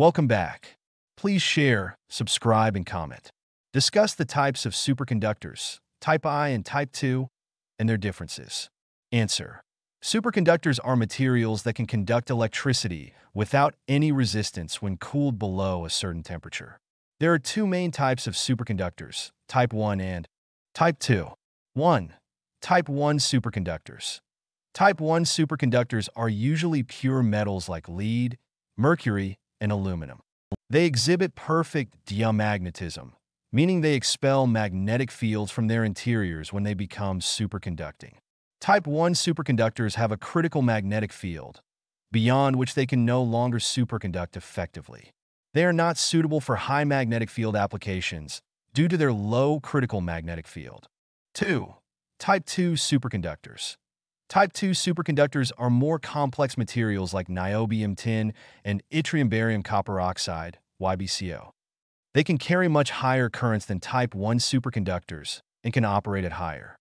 Welcome back. Please share, subscribe, and comment. Discuss the types of superconductors, type I and type II, and their differences. Answer. Superconductors are materials that can conduct electricity without any resistance when cooled below a certain temperature. There are two main types of superconductors, type 1 and type 2. 1. Type 1 superconductors. Type 1 superconductors are usually pure metals like lead, mercury, and aluminum. They exhibit perfect diamagnetism, meaning they expel magnetic fields from their interiors when they become superconducting. Type 1 superconductors have a critical magnetic field, beyond which they can no longer superconduct effectively. They are not suitable for high magnetic field applications due to their low critical magnetic field. 2. Type 2 superconductors. Type 2 superconductors are more complex materials like niobium tin and yttrium barium copper oxide, YBCO. They can carry much higher currents than Type 1 superconductors and can operate at higher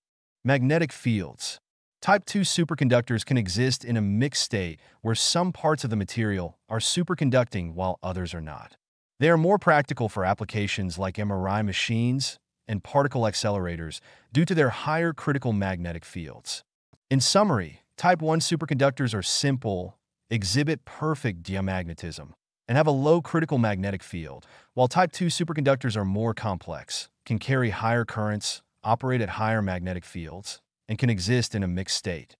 magnetic fields. Type 2 superconductors can exist in a mixed state where some parts of the material are superconducting while others are not. They are more practical for applications like MRI machines and particle accelerators due to their higher critical magnetic fields. In summary, Type 1 superconductors are simple, exhibit perfect diamagnetism, and have a low critical magnetic field, while Type 2 superconductors are more complex, can carry higher currents, operate at higher magnetic fields, and can exist in a mixed state.